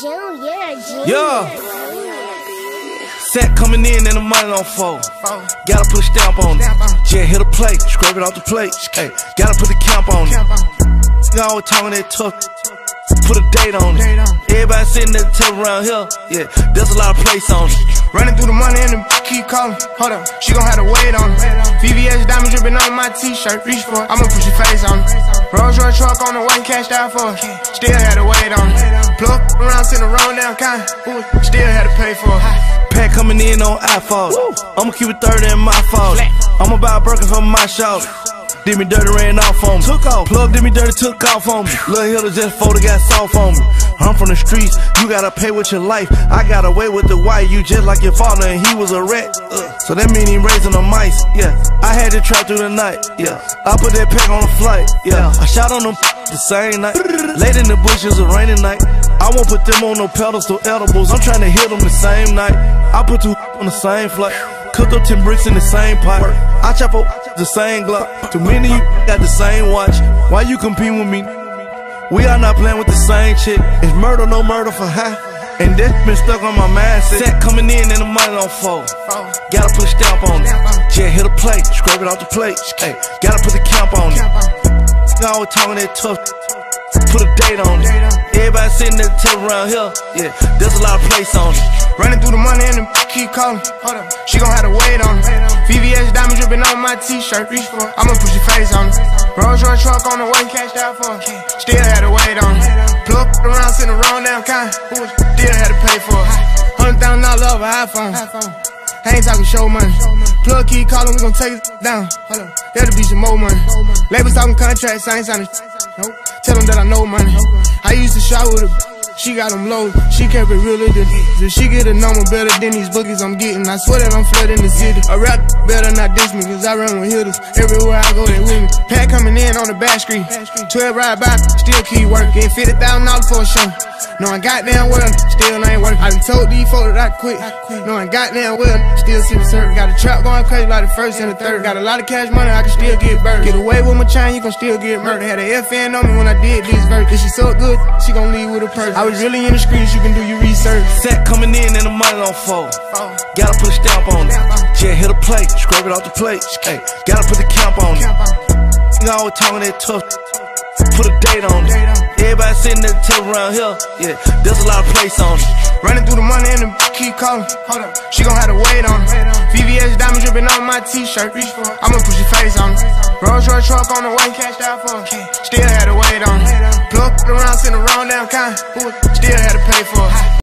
Junior, Junior. Yeah. Set coming in and the money on fold. Gotta put a stamp on it. Yeah, hit a plate, scrape it off the plate. Hey, gotta put the camp on it. Y'all always talking that tough. Put a date on it. Everybody sitting at the table around here. Yeah, there's a lot of place on it. Running through the money and the keep calling. Hold up, she gon' have to wait on it. VVS diamond dripping on my t-shirt. Reach for it, I'ma put your face on it. Rolls Royce truck on the way, cashed out for it. Still had to wait on it. Plug around, send a roll down, kind. Still had to pay for it. Pack coming in on iPhone. I'ma keep it 30 in my fault. I'ma buy a Birkin for my shoulder. Did me dirty, ran off on me. Took off. Plug did me dirty, took off on me. Lil' Hilda just folded, got soft on me. I'm from the streets, you gotta pay with your life. I got away with the white, you just like your father, and he was a rat. Uh, so that mean he raising the mice, yeah. I had to trap through the night, yeah. I put that pack on the flight, yeah. I shot on them the same night. Late in the bushes, a rainy night. I won't put them on no pedestal edibles. I'm trying to hit them the same night. I put two on the same flight. Cooked up 10 bricks in the same pot. I chop up the same Glock. Too many you got the same watch. Why you compete with me? We are not playing with the same chick. It's murder, no murder for high. And that's been stuck on my mindset. Set coming in and the money on fold. Gotta put a stamp on it. Jet hit a plate, scrape it off the plate. Hey, gotta put the camp on it. I always talking that tough. Put a date on it. Everybody sitting at the table around here. Yeah, there's a lot of place on it. Running through the money and the keep calling. Hold up, she gon' have to wait on it. VVS diamond dripping on my t-shirt. I'ma put your face on it. Rolls Royce truck on the way, cashed out for it. Still had to wait on it. Plug around, send a roll down, kind. Still had to pay for it. Hundred thousand dollars over iPhone. I ain't talking show money. Plug key calling, we gon' take it down. That'll be some more money. Labels talking contracts, I ain't signing. Tell them that I know money. I used to shop with her. She got them low, she kept it realer than If she get a number better than these boogies I'm getting I swear that I'm flooding the city. A rap better not diss me Cause I run with hitters. Everywhere I go they with me. Pack coming in on the back street. 12 ride by, still keep working. $50,000 for a show Knowing goddamn well, still ain't working I done told these folks that I quit Knowing goddamn well, still see the circle Got a trap going crazy like the first and the third Got a lot of cash money, I can still get burned Get away with my chain, you can still get murdered Had a FN on me when I did this verse If she so good, she gon' leave with a purse I was really in the streets, you can do your research. Set coming in and the money on fold. Oh. Gotta put a stamp on it. Jet hit a plate, scrape it off the plate. Hey, gotta put the camp on it. Y'all always talking that tough. Put a date on it. Everybody sitting at the table around here. Yeah, there's a lot of place on it. Running through the money and the keep calling. Hold up, she gon' have to wait on it. VVS diamond dripping on my t-shirt. Reach for I'ma put your face on it. Rolls Royce truck on the way, cashed out for it. Still had to wait on it. Plug around, send a roll down, kind. Still had to pay for it.